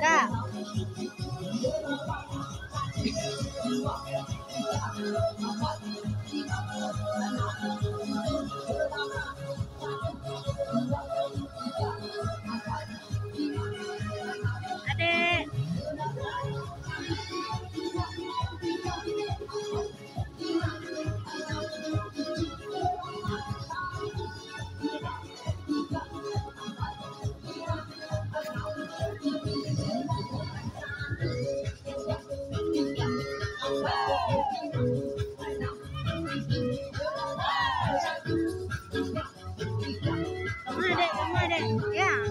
Kak. Adek, kamu adek.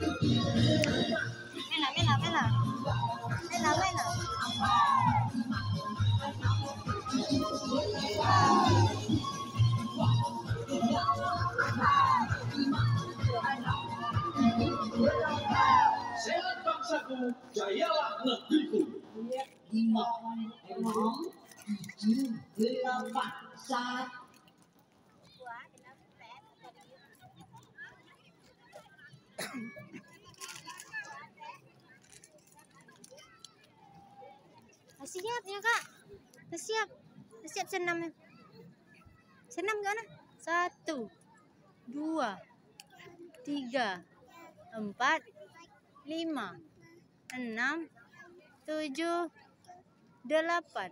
Mela, mela, mela. Mela, mela. Sehat bangsaku, jayalah negeriku. lima enam tujuh delapan satu siap ya kak. Siap. Siap. Senam ke mana? Satu. Dua. Tiga. Empat. Lima. Enam. Tujuh. Delapan.